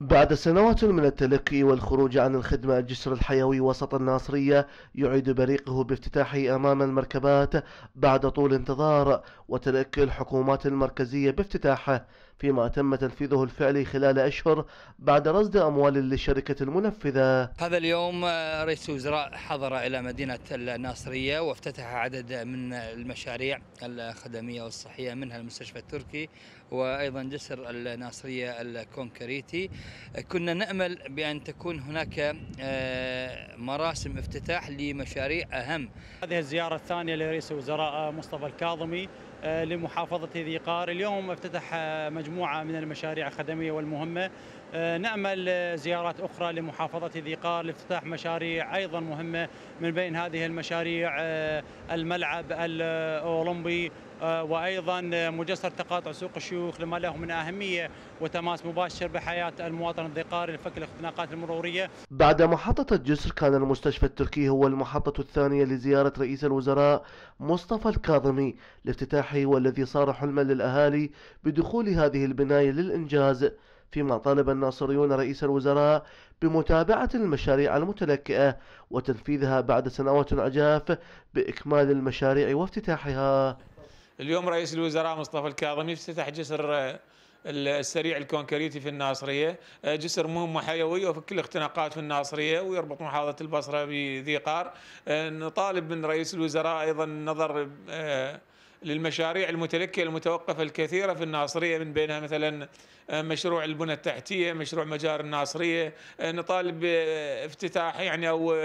بعد سنوات من التلقي والخروج عن الخدمة الجسر الحيوي وسط الناصرية يعيد بريقه بافتتاحه أمام المركبات بعد طول انتظار وتلقي الحكومات المركزية بافتتاحه فيما تم تنفيذه الفعلي خلال أشهر بعد رصد أموال للشركة المنفذة. هذا اليوم رئيس الوزراء حضر إلى مدينة الناصرية وافتتح عدد من المشاريع الخدمية والصحية منها المستشفى التركي وأيضا جسر الناصرية الكونكريتي. كنا نأمل بأن تكون هناك آه، مراسم افتتاح لمشاريع أهم. هذه الزيارة الثانية لرئيس الوزراء مصطفى الكاظمي آه، لمحافظة ذي قار. اليوم افتتح آه، مجموعة من المشاريع الخدمية والمهمة. نأمل زيارات أخرى لمحافظة ذي قار لافتتاح مشاريع أيضا مهمة من بين هذه المشاريع الملعب الأولمبي وأيضا مجسر تقاطع سوق الشيوخ لما له من أهمية وتماس مباشر بحياة المواطن الذقاري لفك الاختناقات المرورية. بعد محطة الجسر كان المستشفى التركي هو المحطة الثانية لزيارة رئيس الوزراء مصطفى الكاظمي لافتتاحه والذي صار حلما للأهالي بدخول هذه البناية للإنجاز. فيما طالب الناصريون رئيس الوزراء بمتابعة المشاريع المتلكئة وتنفيذها بعد سنوات عجاف بإكمال المشاريع وافتتاحها اليوم رئيس الوزراء مصطفى الكاظمي افتتح جسر آه، السريع الكونكريتي في الناصرية. آه، جسر مهمه حيويه وفي كل الاختناقات في الناصرية ويربط محافظه البصرة بذي قار. آه، نطالب من رئيس الوزراء أيضا النظر للمشاريع المتلكئه المتوقفة الكثيرة في الناصرية من بينها مثلا مشروع البنى التحتية، مشروع مجار الناصرية، نطالب بافتتاح يعني أو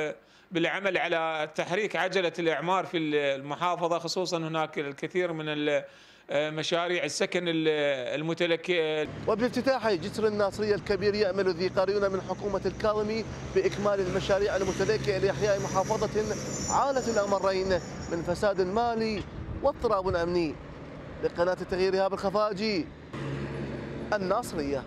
بالعمل على تحريك عجلة الإعمار في المحافظة خصوصا هناك الكثير من مشاريع السكن المتلكئه وبافتتاح جسر الناصرية الكبير يأمل ذي قاريون من حكومة الكاظمي بإكمال المشاريع المتلكئه لإحياء محافظة عانت الأمرين من فساد مالي واضطراب أمني لقناة التغيير هاب الخفاجي الناصرية.